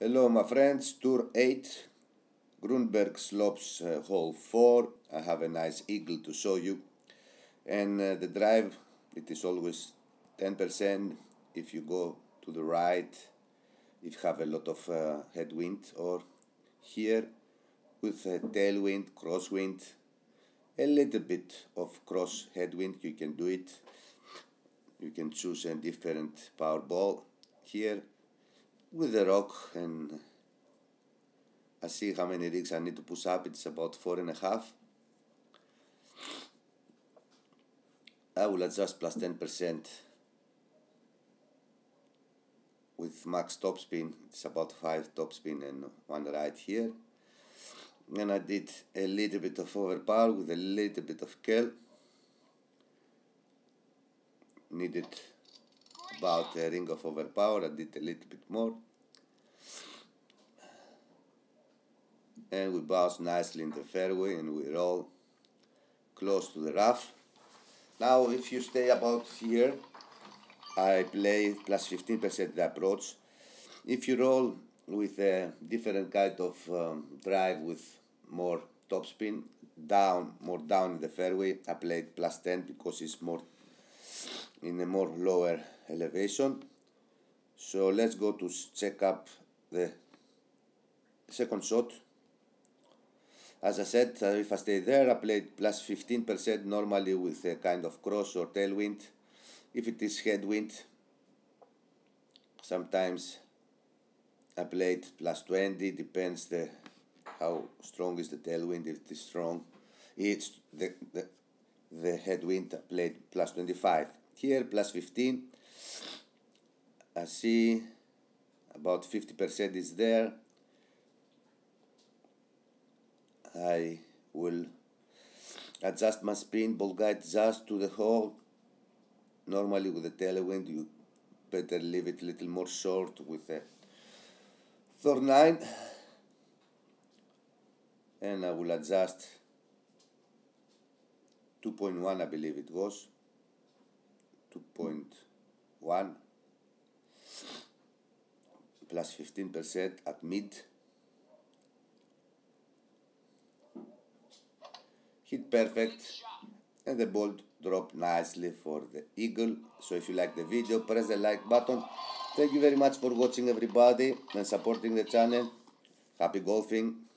Hello my friends, Tour 8, Grunberg Slopes uh, Hole 4. I have a nice eagle to show you. And uh, the drive, it is always 10% if you go to the right, if you have a lot of uh, headwind, or here with a tailwind, crosswind, a little bit of cross headwind, you can do it. You can choose a different power ball. Here with the rock and I see how many rings I need to push up. It's about four and a half. I will adjust plus 10% with max topspin. It's about five topspin and one right here. And I did a little bit of overpower with a little bit of curl. Needed about a ring of overpower. I did a little bit more. And we bounce nicely in the fairway and we roll close to the rough. Now if you stay about here, I play plus 15% the approach. If you roll with a different kind of um, drive with more topspin, down, more down in the fairway, I played plus 10 because it's more in a more lower elevation. So let's go to check up the second shot. As I said, uh, if I stay there, I played plus 15% normally with a kind of cross or tailwind. If it is headwind, sometimes I played plus 20, depends the how strong is the tailwind, if it is strong. It's the, the, the headwind I played plus 25. Here plus 15 I see about 50% is there. I will adjust my spin ball guide just to the hole normally with the tailwind you better leave it a little more short with a Thor 9 and I will adjust 2.1 I believe it was 2.1 plus 15% at mid. Hit perfect and the ball dropped nicely for the eagle. So if you like the video, press the like button. Thank you very much for watching everybody and supporting the channel. Happy golfing.